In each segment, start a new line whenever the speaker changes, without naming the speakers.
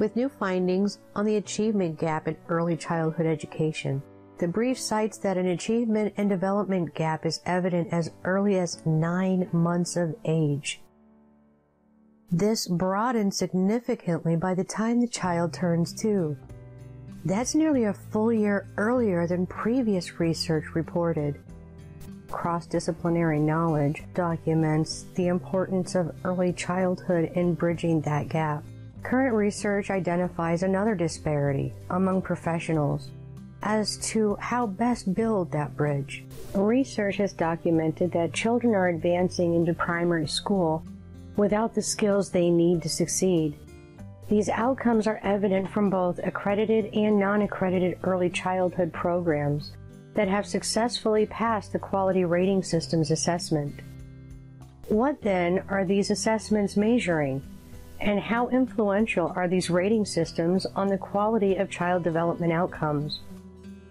with new findings on the achievement gap in early childhood education. The brief cites that an achievement and development gap is evident as early as nine months of age. This broadens significantly by the time the child turns two. That's nearly a full year earlier than previous research reported. Cross disciplinary knowledge documents the importance of early childhood in bridging that gap. Current research identifies another disparity among professionals as to how best build that bridge. Research has documented that children are advancing into primary school without the skills they need to succeed. These outcomes are evident from both accredited and non accredited early childhood programs that have successfully passed the quality rating systems assessment. What then are these assessments measuring? And how influential are these rating systems on the quality of child development outcomes?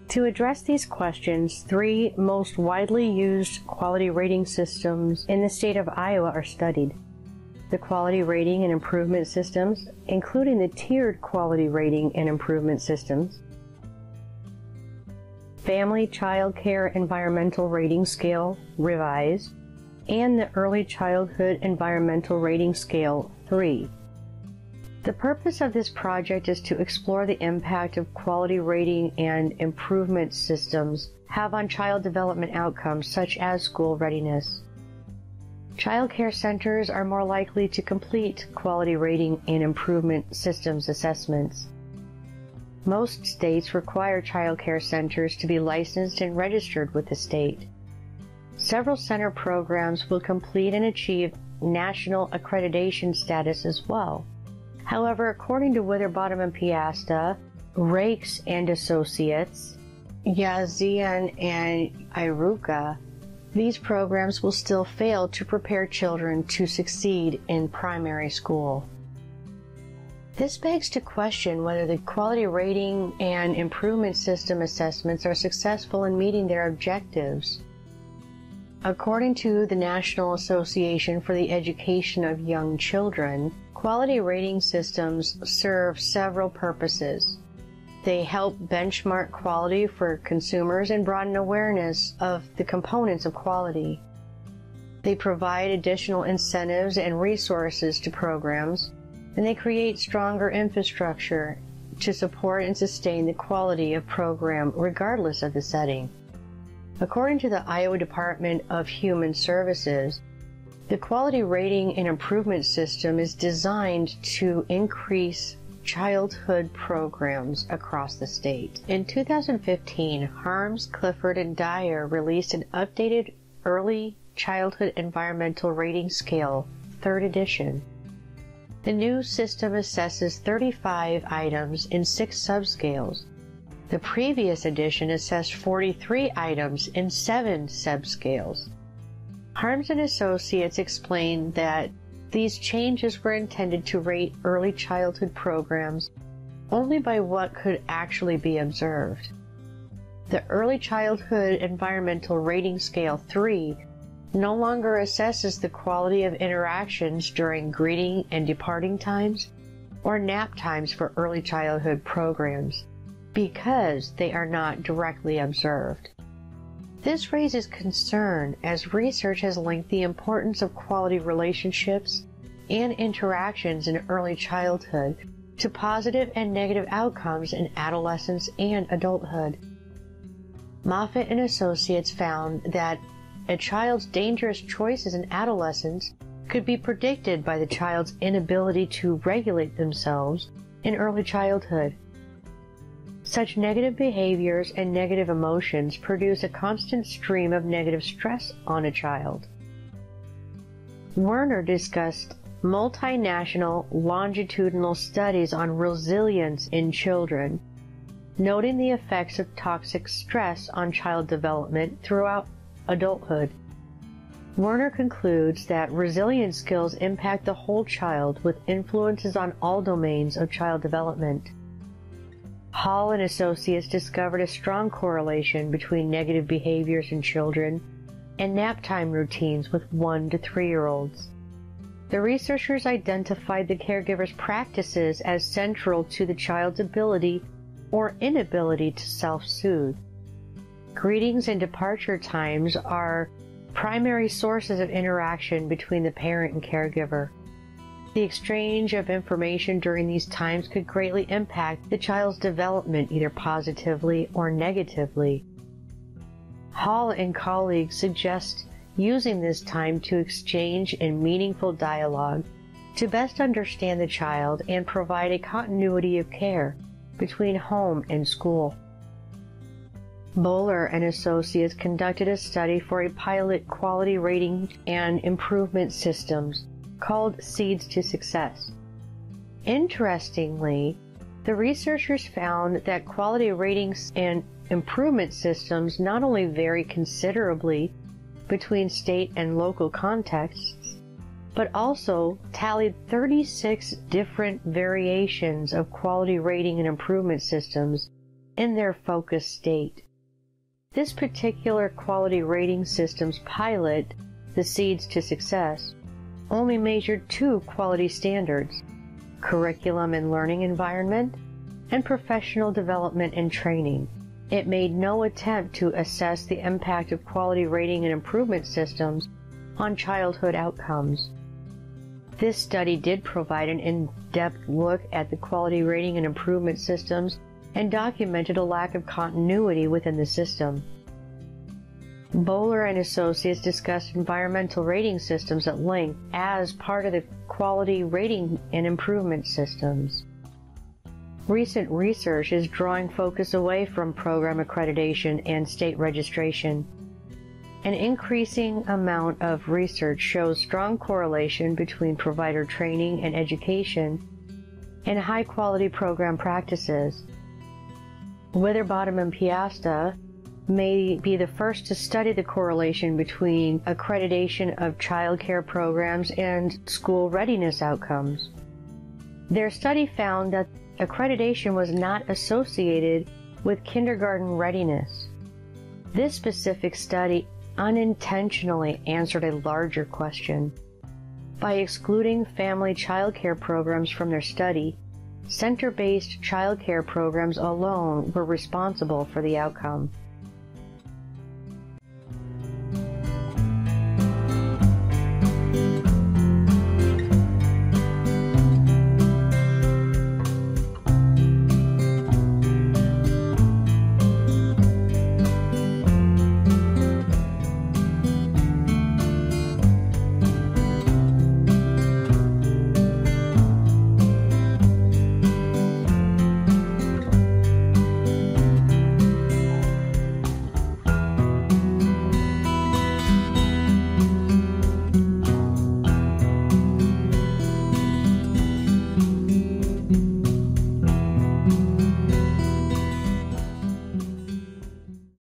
To address these questions, three most widely used quality rating systems in the state of Iowa are studied. The quality rating and improvement systems, including the tiered quality rating and improvement systems, Family Child Care Environmental Rating Scale revised, and the Early Childhood Environmental Rating Scale 3. The purpose of this project is to explore the impact of quality rating and improvement systems have on child development outcomes such as school readiness. Child care centers are more likely to complete quality rating and improvement systems assessments. Most states require child care centers to be licensed and registered with the state. Several center programs will complete and achieve national accreditation status as well. However, according to Winterbottom and Piasta, Rakes and Associates, Yazejian and Iruka, these programs will still fail to prepare children to succeed in primary school. This begs to question whether the quality rating and improvement system assessments are successful in meeting their objectives. According to the National Association for the Education of Young Children, quality rating systems serve several purposes. They help benchmark quality for consumers and broaden awareness of the components of quality. They provide additional incentives and resources to programs and they create stronger infrastructure to support and sustain the quality of program regardless of the setting. According to the Iowa Department of Human Services, the quality rating and improvement system is designed to increase childhood programs across the state. In 2015, Harms, Clifford, and Cryer released an updated Early Childhood Environmental Rating Scale, 3rd edition, the new system assesses 35 items in six subscales. The previous edition assessed 43 items in seven subscales. Harms and Associates explained that these changes were intended to rate early childhood programs only by what could actually be observed. The Early Childhood Environmental Rating Scale 3 no longer assesses the quality of interactions during greeting and departing times or nap times for early childhood programs because they are not directly observed. This raises concern as research has linked the importance of quality relationships and interactions in early childhood to positive and negative outcomes in adolescence and adulthood. Moffitt and Associates found that a child's dangerous choices in adolescence could be predicted by the child's inability to regulate themselves in early childhood. Such negative behaviors and negative emotions produce a constant stream of negative stress on a child. Werner discussed multinational longitudinal studies on resilience in children, noting the effects of toxic stress on child development throughout adulthood. Werner concludes that resilience skills impact the whole child with influences on all domains of child development. Hall and Associates discovered a strong correlation between negative behaviors in children and nap time routines with 1 to 3 year olds. the researchers identified the caregiver's practices as central to the child's ability or inability to self soothe. Greetings and departure times are primary sources of interaction between the parent and caregiver. The exchange of information during these times could greatly impact the child's development either positively or negatively. Hall and colleagues suggest using this time to exchange in meaningful dialogue to best understand the child and provide a continuity of care between home and school. Boller and Associates conducted a study for a pilot quality rating and improvement systems called Seeds to Success. Interestingly, the researchers found that quality ratings and improvement systems not only vary considerably between state and local contexts, but also tallied 36 different variations of quality rating and improvement systems in their focus state. This particular quality rating systems pilot, the Seeds to Success, only measured two quality standards curriculum and learning environment, and professional development and training. It made no attempt to assess the impact of quality rating and improvement systems on childhood outcomes. This study did provide an in depth look at the quality rating and improvement systems and documented a lack of continuity within the system. Boller and Associates discussed environmental rating systems at length as part of the quality rating and improvement systems. Recent research is drawing focus away from program accreditation and state registration. An increasing amount of research shows strong correlation between provider training and education and high quality program practices. Winterbottom and Piasta may be the first to study the correlation between accreditation of child care programs and school readiness outcomes. Their study found that accreditation was not associated with kindergarten readiness. This specific study unintentionally answered a larger question. By excluding family child care programs from their study, center based child care programs alone were responsible for the outcome.